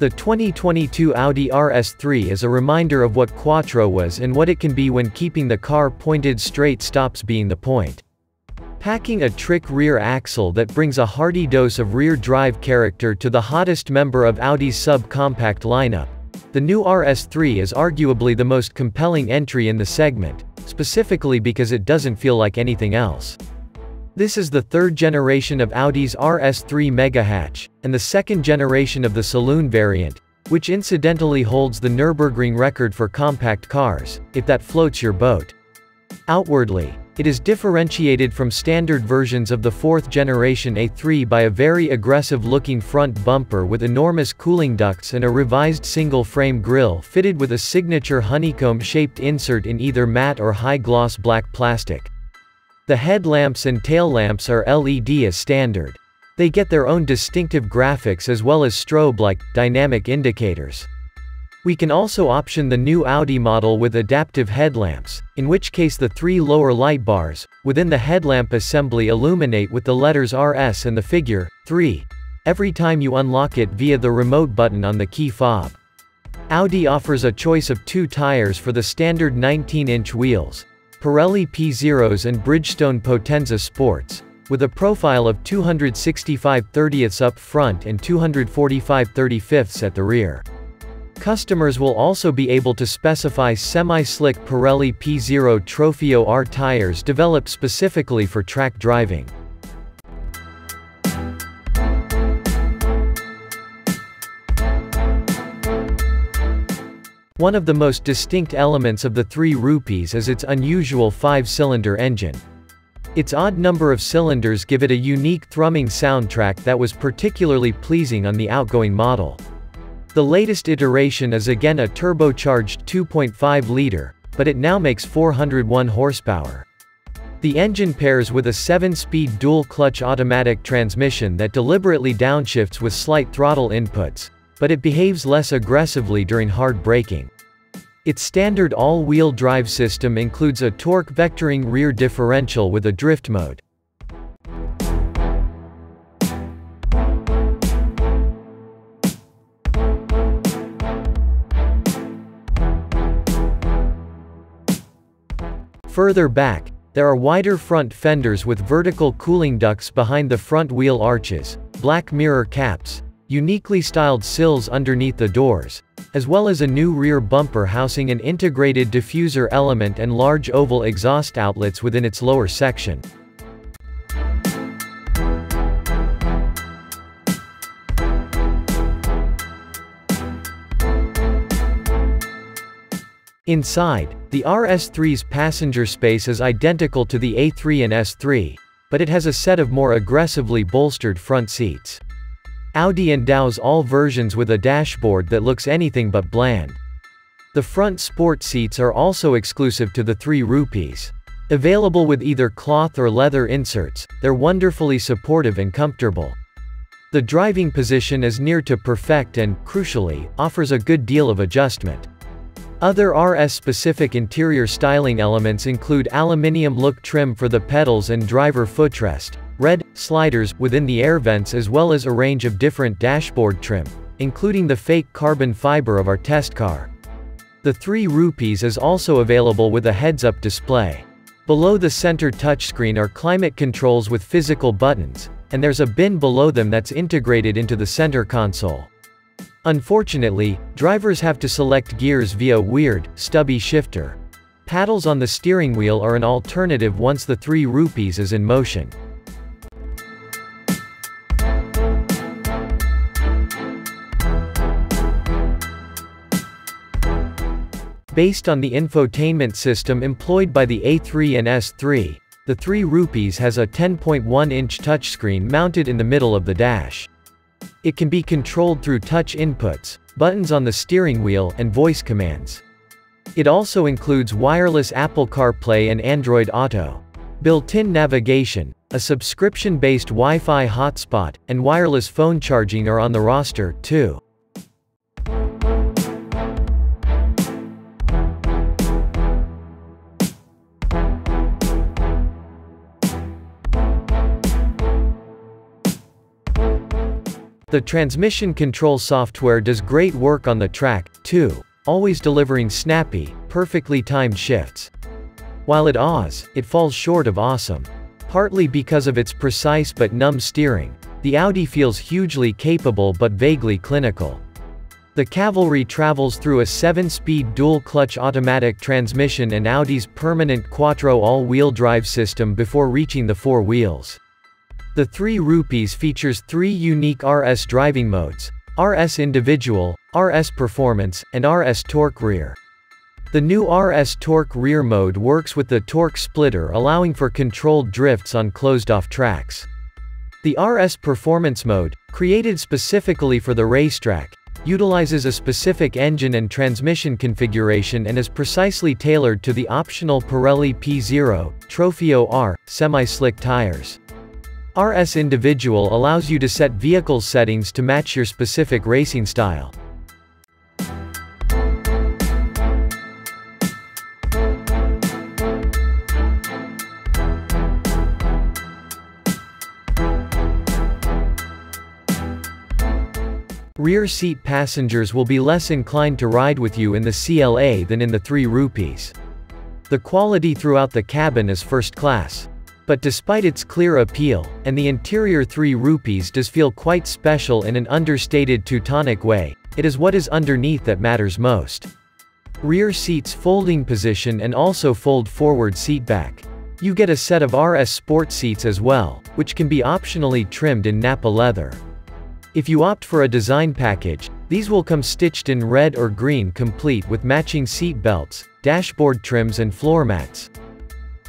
The 2022 Audi RS3 is a reminder of what Quattro was and what it can be when keeping the car pointed straight stops being the point. Packing a trick rear axle that brings a hearty dose of rear drive character to the hottest member of Audi's subcompact lineup, the new RS3 is arguably the most compelling entry in the segment, specifically because it doesn't feel like anything else. This is the third generation of Audi's RS3 Mega Hatch, and the second generation of the saloon variant, which incidentally holds the Nürburgring record for compact cars, if that floats your boat. Outwardly, it is differentiated from standard versions of the fourth generation A3 by a very aggressive-looking front bumper with enormous cooling ducts and a revised single-frame grille fitted with a signature honeycomb-shaped insert in either matte or high-gloss black plastic. The headlamps and tail lamps are LED as standard. They get their own distinctive graphics as well as strobe-like, dynamic indicators. We can also option the new Audi model with adaptive headlamps, in which case the three lower light bars, within the headlamp assembly illuminate with the letters RS and the figure, 3, every time you unlock it via the remote button on the key fob. Audi offers a choice of two tires for the standard 19-inch wheels, Pirelli P0s and Bridgestone Potenza Sports, with a profile of 265 30ths up front and 245 35ths at the rear. Customers will also be able to specify semi-slick Pirelli P0 Trofeo R tires developed specifically for track driving. One of the most distinct elements of the 3 rupees is its unusual 5-cylinder engine. Its odd number of cylinders give it a unique thrumming soundtrack that was particularly pleasing on the outgoing model. The latest iteration is again a turbocharged 2.5-liter, but it now makes 401 horsepower. The engine pairs with a 7-speed dual-clutch automatic transmission that deliberately downshifts with slight throttle inputs, but it behaves less aggressively during hard braking. Its standard all-wheel drive system includes a torque vectoring rear differential with a drift mode. Further back, there are wider front fenders with vertical cooling ducts behind the front wheel arches, black mirror caps, uniquely styled sills underneath the doors, as well as a new rear bumper housing an integrated diffuser element and large oval exhaust outlets within its lower section. Inside, the RS3's passenger space is identical to the A3 and S3, but it has a set of more aggressively bolstered front seats. Audi endows all versions with a dashboard that looks anything but bland. The front sport seats are also exclusive to the 3 rupees. Available with either cloth or leather inserts, they're wonderfully supportive and comfortable. The driving position is near to perfect and, crucially, offers a good deal of adjustment. Other RS-specific interior styling elements include aluminium look trim for the pedals and driver footrest, sliders, within the air vents as well as a range of different dashboard trim, including the fake carbon fiber of our test car. The 3 rupees is also available with a heads-up display. Below the center touchscreen are climate controls with physical buttons, and there's a bin below them that's integrated into the center console. Unfortunately, drivers have to select gears via weird, stubby shifter. Paddles on the steering wheel are an alternative once the 3 rupees is in motion. Based on the infotainment system employed by the A3 and S3, the 3 rupees has a 10.1-inch touchscreen mounted in the middle of the dash. It can be controlled through touch inputs, buttons on the steering wheel, and voice commands. It also includes wireless Apple CarPlay and Android Auto. Built-in navigation, a subscription-based Wi-Fi hotspot, and wireless phone charging are on the roster, too. The transmission control software does great work on the track, too, always delivering snappy, perfectly timed shifts. While it awes, it falls short of awesome. Partly because of its precise but numb steering, the Audi feels hugely capable but vaguely clinical. The Cavalry travels through a 7-speed dual-clutch automatic transmission and Audi's permanent Quattro all-wheel drive system before reaching the four wheels. The 3 Rupees features three unique RS driving modes, RS Individual, RS Performance, and RS Torque Rear. The new RS Torque Rear mode works with the torque splitter allowing for controlled drifts on closed-off tracks. The RS Performance mode, created specifically for the racetrack, utilizes a specific engine and transmission configuration and is precisely tailored to the optional Pirelli P0, Trofeo R, semi-slick tires. RS Individual allows you to set vehicle settings to match your specific racing style. Rear seat passengers will be less inclined to ride with you in the CLA than in the 3 rupees. The quality throughout the cabin is first class. But despite its clear appeal, and the interior 3 rupees does feel quite special in an understated Teutonic way, it is what is underneath that matters most. Rear seats folding position and also fold forward seat back. You get a set of RS sport seats as well, which can be optionally trimmed in Nappa leather. If you opt for a design package, these will come stitched in red or green complete with matching seat belts, dashboard trims and floor mats.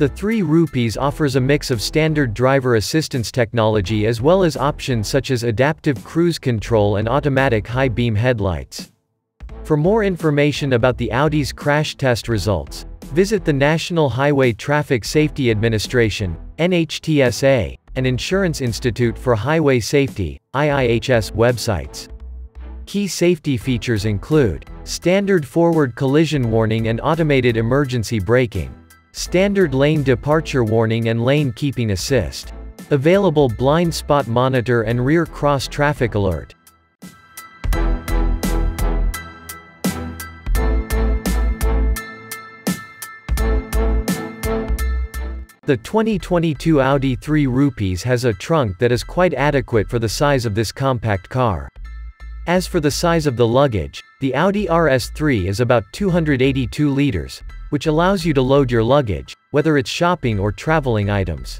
The 3 Rupees offers a mix of standard driver assistance technology as well as options such as adaptive cruise control and automatic high-beam headlights. For more information about the Audi's crash test results, visit the National Highway Traffic Safety Administration, NHTSA, and Insurance Institute for Highway Safety, IIHS websites. Key safety features include standard forward collision warning and automated emergency braking, standard lane departure warning and lane keeping assist, available blind spot monitor and rear cross traffic alert, The 2022 Audi 3 Rupees has a trunk that is quite adequate for the size of this compact car. As for the size of the luggage, the Audi RS3 is about 282 liters, which allows you to load your luggage, whether it's shopping or traveling items.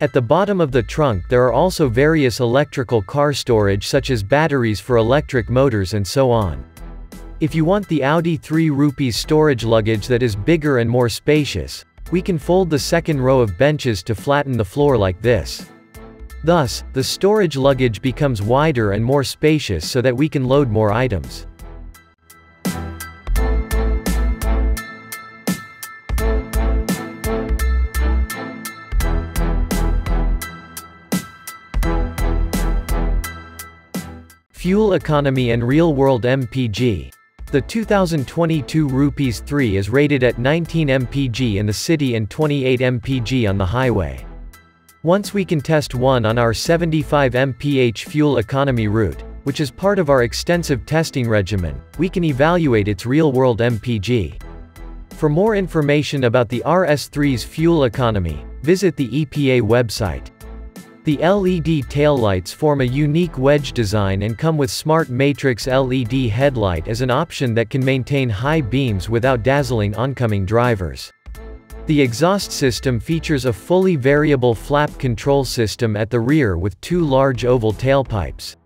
At the bottom of the trunk there are also various electrical car storage such as batteries for electric motors and so on. If you want the Audi 3 Rupees storage luggage that is bigger and more spacious, we can fold the second row of benches to flatten the floor like this. Thus, the storage luggage becomes wider and more spacious so that we can load more items. Fuel economy and real-world MPG. The 2022 Rupees 3 is rated at 19 mpg in the city and 28 mpg on the highway. Once we can test one on our 75 mph fuel economy route, which is part of our extensive testing regimen, we can evaluate its real-world MPG. For more information about the RS3's fuel economy, visit the EPA website. The LED taillights form a unique wedge design and come with Smart Matrix LED headlight as an option that can maintain high beams without dazzling oncoming drivers. The exhaust system features a fully variable flap control system at the rear with two large oval tailpipes.